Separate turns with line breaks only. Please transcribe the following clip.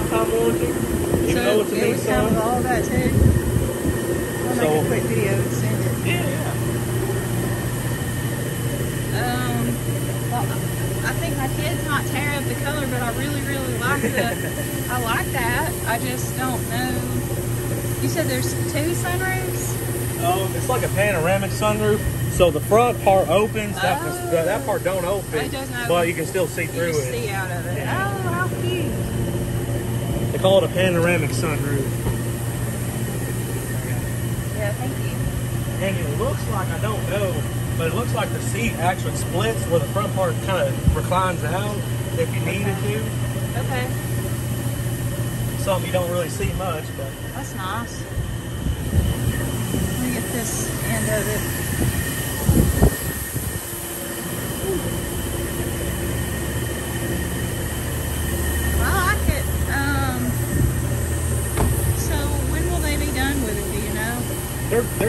lifetime warranty. Even
so
though it's a
it with all that too. I'll
So-
make a quick video and send it.
Yeah, yeah.
Um, well, I think my kids might tear up the color, but I really, really like the. I like that. I just don't know. You said there's two sunroofs.
Um, it's like a panoramic sunroof. So the front part opens, that,
Oh.
that, that part don't open,
It doesn't open.
but you can still see
You
through
just
it.
see out of it.
Yeah.
Oh, how cute!
They call it a panoramic sunroof.
Yeah, thank you.
And it looks like, I don't know, but it looks like the seat actually splits where the front part kind of reclines out if you needed to.
Okay,
Something you don't really see much, but
that's nice. Let me get this end of it. I like it. Um, so when will they be done with it? Do you know?
They're they're